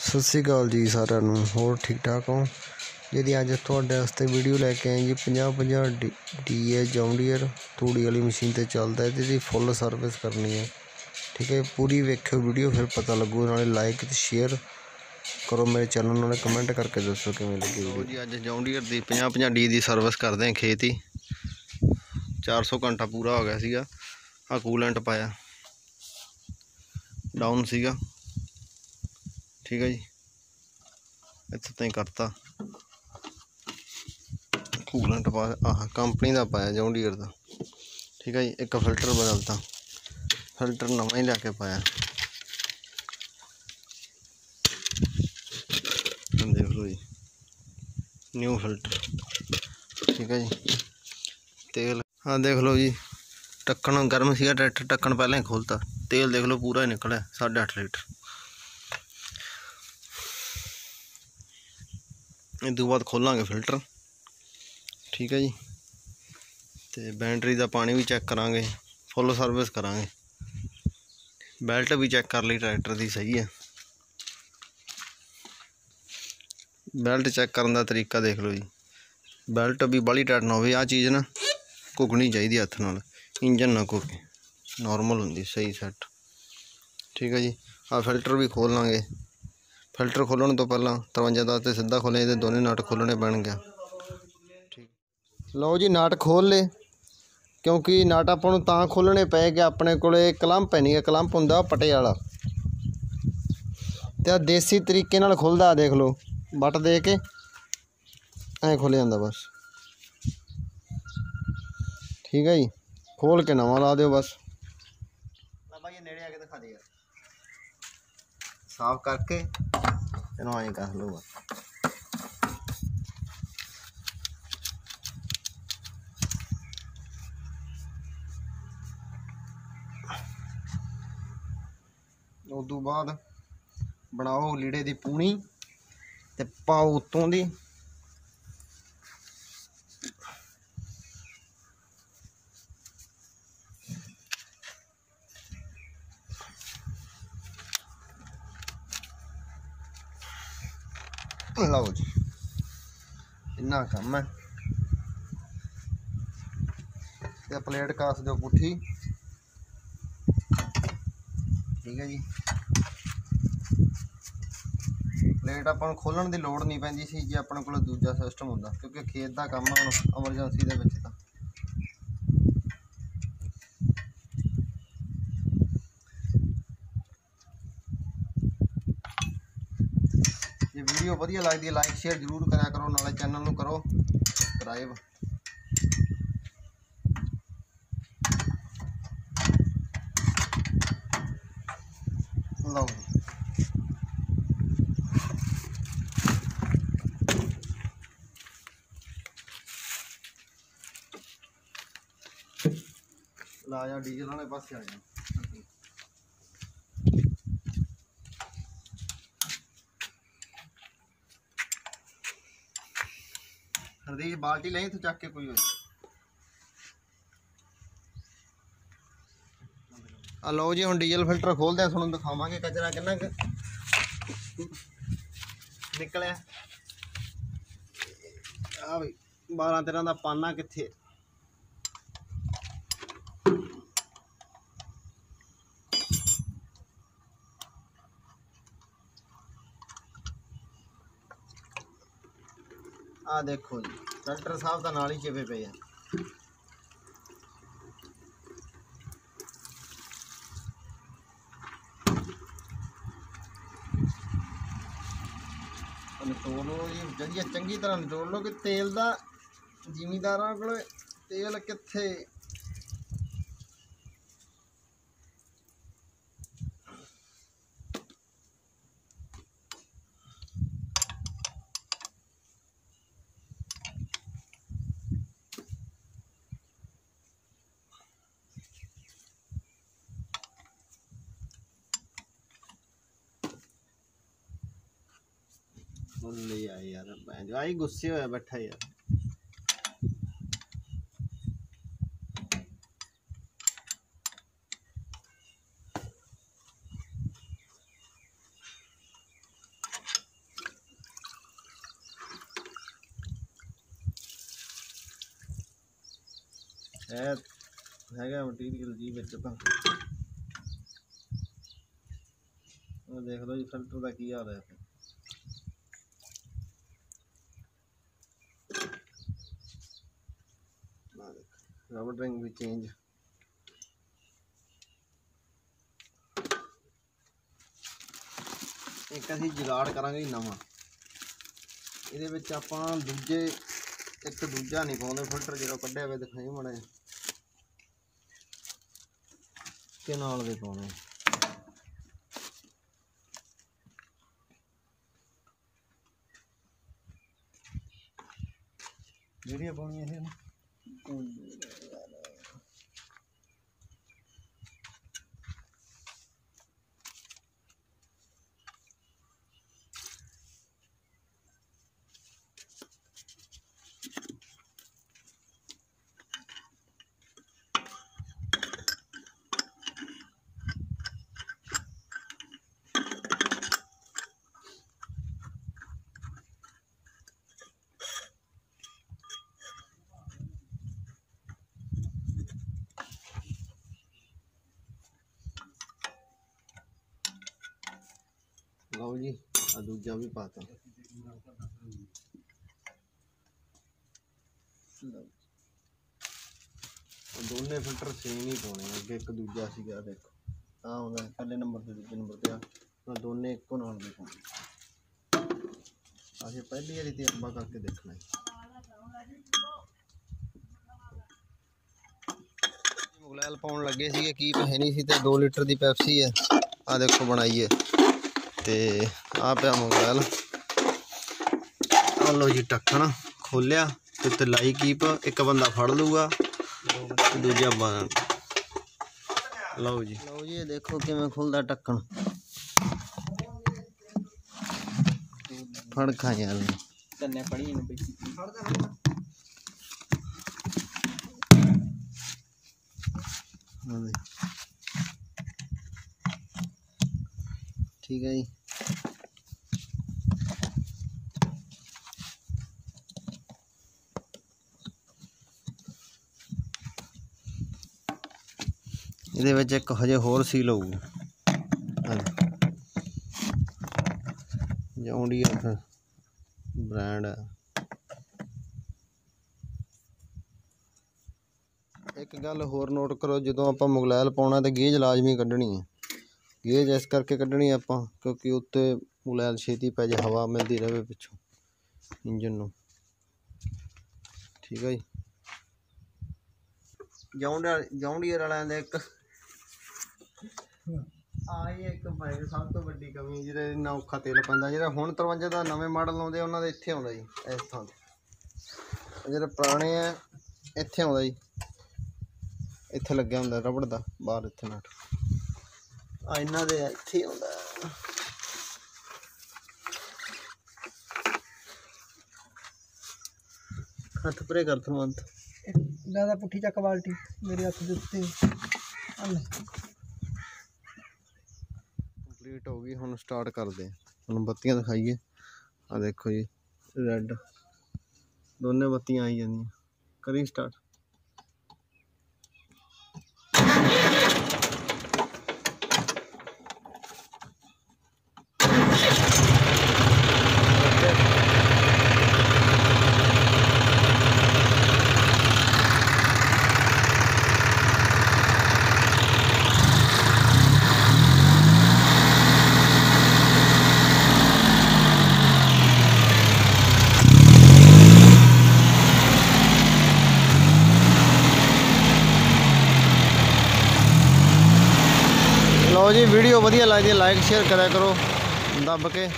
ਸਤਿ ਸ਼੍ਰੀ ਅਕਾਲ ਜੀ ਸਾਰਿਆਂ ਨੂੰ, ਹੋਰ ਠੀਕ ਠਾਕ ਹੋ? ਜਿਹੜੀ ਅੱਜ ਤੁਹਾਡੇ ਵਾਸਤੇ ਵੀਡੀਓ ਲੈ ਕੇ ਆਏ ਜੀ 50 50 ਡੀ ਡੀ ਏ ਜੌਂਡੀਅਰ, ਤੂੜੀ ਵਾਲੀ ਮਸ਼ੀਨ ਤੇ ਚੱਲਦਾ, ਇਹਦੀ ਦੀ ਫੁੱਲ ਸਰਵਿਸ ਕਰਨੀ ਹੈ। ਠੀਕ ਹੈ ਪੂਰੀ ਵੇਖਿਓ ਵੀਡੀਓ ਫਿਰ ਪਤਾ ਲੱਗੂ, ਨਾਲੇ ਲਾਈਕ ਤੇ ਸ਼ੇਅਰ ਕਰੋ ਮੇਰੇ ਚੈਨਲ ਨਾਲੇ ਕਮੈਂਟ ਕਰਕੇ ਦੱਸੋ ਕਿਵੇਂ ਲੱਗੀ ਵੀਡੀਓ ਜੀ, ਅੱਜ ਜੌਂਡੀਅਰ ਦੀ 50 50 ਡੀ ਦੀ ਸਰਵਿਸ ਕਰਦੇ ਹਾਂ ਖੇਤ ਹੀ। 400 ਘੰਟਾ ਪੂਰਾ ਹੋ ਗਿਆ ਸੀਗਾ ਆ ਕੂਲੈਂਟ ਪਾਇਆ। ਡਾਊਨ ਸੀਗਾ। ਠੀਕ ਹੈ ਜੀ। ਇੱਥੇ ਤਾਈਂ ਕਰਤਾ। ਕੂਲੈਂਟ ਪਾ, ਆਹ ਕੰਪਨੀ ਦਾ ਪਾਇਆ ਜੌਂਡੀਅਰ ਦਾ। ਠੀਕ ਹੈ ਜੀ, ਇੱਕ ਫਿਲਟਰ ਬਦਲਤਾ। ਫਿਲਟਰ ਨਵਾਂ ਹੀ ਲਿਆ ਕੇ ਪਾਇਆ। ਦੇਖ ਲਓ ਜੀ ਨਿਊ ਫਿਲਟਰ ਠੀਕ ਹੈ ਜੀ, ਤੇਲ ਹਾਂ ਦੇਖ ਲਓ ਜੀ, ਢੱਕਣ ਗਰਮ ਸੀਗਾ, ਟਰੈਕਟਰ ਢੱਕਣ ਪਹਿਲਾਂ ਹੀ ਖੋਲਤਾ। ਤੇਲ ਦੇਖ ਲਓ ਪੂਰਾ ਹੀ ਨਿਕਲਿਆ 8.5 ਲੀਟਰ। ਇਹ ਤੋਂ ਬਾਅਦ ਖੋਲਾਂਗੇ ਫਿਲਟਰ ਠੀਕ ਹੈ ਜੀ ਤੇ ਬੈਟਰੀ ਦਾ ਪਾਣੀ ਵੀ ਚੈੱਕ ਕਰਾਂਗੇ ਫੁੱਲ ਸਰਵਿਸ ਕਰਾਂਗੇ ਬੈਲਟ ਵੀ ਚੈੱਕ ਕਰ ਲਈ ਟਰੈਕਟਰ ਦੀ ਸਹੀ ਹੈ ਬੈਲਟ ਚੈੱਕ ਕਰਨ ਦਾ ਤਰੀਕਾ ਦੇਖ ਲਓ ਜੀ ਬੈਲਟ ਵੀ ਬਾਲੀ ਟਾਈਟ ਨਾ ਹੋਵੇ ਆ ਚੀਜ਼ ਨਾ ਘੁੱਗਣੀ ਚਾਹੀਦੀ ਹੱਥ ਨਾਲ ਇੰਜਨ ਨਾ ਘੁੱਗੇ ਨਾਰਮਲ ਹੁੰਦੀ ਸਹੀ ਸੈੱਟ ਠੀਕ ਹੈ ਜੀ ਆ ਫਿਲਟਰ ਵੀ ਖੋਲ ਲਾਂਗੇ ਫਿਲਟਰ ਖੋਲਣ ਤੋਂ ਪਹਿਲਾਂ 53 ਦਾ ਤੇ ਸਿੱਧਾ ਖੋਲੇ ਇਹਦੇ ਦੋਨੇ ਨਟ ਖੋਲਣੇ ਪੈਣਗੇ ਠੀਕ ਲਓ ਜੀ, ਨਟ ਖੋਲ ਲੇ ਕਿਉਂਕਿ ਨਟ ਆਪਾਂ ਨੂੰ ਤਾਂ ਖੋਲਣੇ ਪਏ ਕਿ ਆਪਣੇ ਕੋਲੇ ਕਲੰਪ ਹੈ ਨਹੀਂ ਗਾ, ਕਲੰਪ ਹੁੰਦਾ ਪਟੇ ਵਾਲਾ। ਤੇ ਆ ਦੇਸੀ ਤਰੀਕੇ ਨਾਲ ਖੁੱਲਦਾ ਦੇਖ ਲਓ ਬਟ ਦੇ ਕੇ, ਐ ਖੁੱਲ ਜਾਂਦਾ ਬਸ। ਠੀਕ ਹੈ ਜੀ ਖੋਲ ਕੇ ਨਵਾਂ ਲਾ ਦਿਓ ਬਸ। ਬਾਬਾ ਇਹ ਨੇੜੇ ਆ ਕੇ ਦਿਖਾ ਦੇ ਯਾਰ। ਸਾਫ਼ ਕਰਕੇ ਇਹਨੂੰ ਐਂ ਕਰ ਲਓ ਉਸ ਤੋਂ ਬਾਅਦ ਬਣਾਓ ਲੀੜੇ ਦੀ ਪੂਣੀ ਤੇ ਪਾਓ ਉੱਤੋਂ ਦੀ। ਲਓ ਜੀ। ਇੰਨਾ ਕੰਮ ਹੈ। ਤੇ ਪਲੇਟ ਕਾਸ ਦਿਓ ਪੁੱਠੀ। ਠੀਕ ਹੈ ਜੀ। ਪਲੇਟ ਆਪਾਂ ਨੂੰ ਖੋਲਣ ਦੀ ਲੋੜ ਨਹੀਂ ਪੈਂਦੀ ਸੀ ਜੇ ਆਪਣੇ ਕੋਲ ਦੂਜਾ ਸਿਸਟਮ ਹੁੰਦਾ, ਕਿਉਂਕਿ ਖੇਤ ਦਾ ਕੰਮ ਆ ਹੁਣ ਐਮਰਜੈਂਸੀ ਦੇ ਵਿੱਚ ਤਾਂ ਜੇ ਵੀਡੀਓ ਵਧੀਆ ਲੱਗਦੀ ਹੈ ਲਾਈਕ ਸ਼ੇਅਰ ਜ਼ਰੂਰ ਕਰਿਆ ਕਰੋ, ਨਾਲੇ ਚੈਨਲ ਨੂੰ ਕਰੋ ਸਬਸਕ੍ਰਾਈਬ ਲਓ ਜੀ। ਡੀਜ਼ਲ ਵਾਲੇ ਪਾਸੇ ਆ ਜਾ ਹਰਦੀਪ ਬਾਲਟੀ ਲਈ ਤੂੰ ਚੱਕ ਕੇ ਕੋਈ ਆ ਲਓ ਜੀ, ਹੁਣ ਡੀਜ਼ਲ ਫਿਲਟਰ ਖੋਲਦੇ ਆ, ਤੁਹਾਨੂੰ ਦਿਖਾਵਾਂਗੇ ਕਚਰਾ ਕਿੰਨਾ ਕੁ ਨਿਕਲਿਆ। ਆ ਵੀ 12 13 ਦਾ ਪਾਨਾ ਕਿੱਥੇ? ਆ ਦੇਖੋ ਜੀ ਫਿਲਟਰ ਸਾਹਿਬ ਦਾ ਨਾਲ ਹੀ ਚਿਪੇ ਪਏ ਆ। ਨਿਚੋੜ ਲਓ ਜੀ ਵਧੀਆ ਚੰਗੀ ਤਰ੍ਹਾਂ ਨਿਚੋੜ ਲਓ ਕਿ ਤੇਲ ਦਾ ਜ਼ਿਮੀਦਾਰਾਂ ਕੋਲ ਤੇਲ ਕਿੱਥੇ यार गुस्से हो बैठा यार। मटीरियल जी बच्चे देख लो जी फ़िल्टर का की हाल है? ਰਬੜ ਰਿੰਗ ਵੀ ਚੇਂਜ ਇੱਕ ਅਸੀਂ ਜੁਗਾੜ ਕਰਾਂਗੇ ਨਵਾਂ। ਇਹਦੇ ਵਿੱਚ ਆਪਾਂ ਦੂਜੇ, ਇੱਕ ਦੂਜਾ ਨਹੀਂ ਪਾਉਂਦੇ, ਫਿਲਟਰ ਜਦੋਂ ਕੱਢਿਆ ਹੋਵੇ ਦਿਖਾਈ ਮੜਾ ਕਿ ਨਾਲ ਦੇ ਪਾਉਣੇ ਜਿਹੜੀਆਂ ਪਾਉਣੀਆਂ ਇਹ ਨਾ ਲਓ ਜੀ ਆ ਦੂਜਾ ਵੀ ਪਾਤਾ ਦੋਨੇ ਫਿਲਟਰ ਸੇਮ ਹੀ ਪਾਉਣੇ ਆ, ਅੱਗੇ ਇੱਕ ਦੂਜਾ ਸੀਗਾ, ਦੇਖੋ। ਆ ਹੁੰਦਾ ਪਹਿਲੇ ਨੰਬਰ ਤੇ, ਦੂਜੇ ਨੰਬਰ ਤੇ ਆ। ਦੋਨੇ ਇੱਕੋ ਨਾਲ ਦੇ ਪਾਉਣੇ। ਅਸੀਂ ਪਹਿਲੀ ਵਾਰੀ ਤੇ ਅੰਬਾ ਕਰਕੇ ਦੇਖਣਾ ਹੈ ਮੁਗਲੈਲ ਪਾਉਣ ਲੱਗੇ ਸੀਗੇ, ਕੀ ਹੈ ਨਹੀਂ ਸੀ ਤੇ 2 ਲੀਟਰ ਦੀ ਪੈਪਸੀ ਹੈ ਆ ਦੇਖੋ, ਬਣਾਈ ਹੈ ਤੇ ਆ ਪਿਆ ਮੋਬਾਈਲ। ਆ ਲਓ ਜੀ ਟੱਕਣ ਖੋਲਿਆ ਤੇ ਤੇ ਲਾਈ ਕੀਪ ਇੱਕ ਬੰਦਾ ਫੜ ਲੂਗਾ ਦੂਜਾ ਬੰਦ ਲਓ ਜੀ। ਲਓ ਜੀ ਇਹ ਦੇਖੋ ਕਿਵੇਂ ਖੁੱਲਦਾ ਟੱਕਣ ਫੜ ਖਾ ਯਾਰ ਤੰਨੇ ਪੜੀ ਨੂੰ ਬਈ। ਹਾਂ ਠੀਕ ਹੈ ਜੀ। ਇਹਦੇ ਵਿੱਚ ਇੱਕ ਹਜੇ ਹੋਰ ਸੀਲ ਹੋਊ। ਜੌਂਡੀਆ ਬ੍ਰਾਂਡ ਇੱਕ ਗੱਲ ਹੋਰ ਨੋਟ ਕਰੋ, ਜਦੋਂ ਆਪਾਂ ਮੁਗਲੈਲ ਪਾਉਣਾ ਤੇ ਗੇਜ ਲਾਜ਼ਮੀ ਕੱਢਣੀ ਹੈ ਗੇਜ ਇਸ ਕਰਕੇ ਕੱਢਣੀ ਆਪਾਂ, ਕਿਉਂਕਿ ਉੱਤੇ ਮੁਗਲੈਲ ਛੇਤੀ ਪੈ ਜਾ, ਹਵਾ ਮਿਲਦੀ ਰਹੇ ਪਿੱਛੋਂ ਇੰਜਨ ਨੂੰ। ਠੀਕ ਹੈ ਜੀ। ਜੌਂਡੀਅਰ ਜੌਂਡੀਅਰ ਵਾਲਿਆਂ ਦੇ ਇੱਕ ਆਈ ਇੱਕ ਭਾਈ ਸਭ ਤੋਂ ਵੱਡੀ ਕਮੀ ਜਿਹੜੇ ਇੰਨਾ ਔਖਾ ਤੇਲ ਪੈਂਦਾ, ਜਿਹੜਾ ਹੁਣ 53 ਦਾ ਨਵੇਂ ਮਾਡਲ ਆਉਂਦੇ ਉਹਨਾਂ ਦੇ ਇੱਥੇ ਆਉਂਦਾ ਜੀ, ਇਸ ਥਾਂ ਤੇ। ਜਿਹੜੇ ਪੁਰਾਣੇ ਆ, ਇੱਥੇ ਆਉਂਦਾ ਜੀ। ਇੱਥੇ ਲੱਗਿਆ ਹੁੰਦਾ ਰਬੜ ਦਾ, ਬਾਹਰ ਇੱਥੇ ਨਟ। ਆ ਇਹਨਾਂ ਦੇ ਇੱਥੇ ਆਉਂਦਾ। ਹੱਥ ਪਰੇ ਕਰ ਤੁਰੰਤ ਜ਼ਿਆਦਾ ਪੁੱਠੀ ਚੱਕ ਬਾਲਟੀ ਮੇਰੇ ਹੱਥ ਦੇ ਉੱਤੇ। ਕੰਪਲੀਟ ਹੋ ਗਈ ਹੁਣ ਸਟਾਰਟ ਕਰਦੇ ਹੁਣ ਬੱਤੀਆਂ ਦਿਖਾਈਏ। ਆ ਦੇਖੋ ਜੀ ਰੈੱਡ ਦੋਨੇ ਬੱਤੀਆਂ ਆਈ ਜਾਂਦੀਆਂ। ਕਰੀ ਸਟਾਰਟ ਲਓ ਜੀ ਵੀਡੀਓ ਵਧੀਆ ਲੱਗਦੀ ਹੈ ਲਾਈਕ ਸ਼ੇਅਰ ਕਰਿਆ ਕਰੋ। ਦੱਬ ਕੇ।